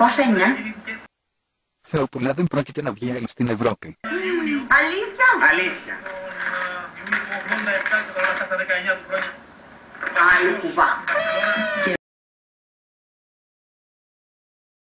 Πόσα είναι; Θεοπουλά δεν πρόκειται να βγει στην Ευρώπη. Αλήθεια; Αλήθεια. Άλλη κουβά.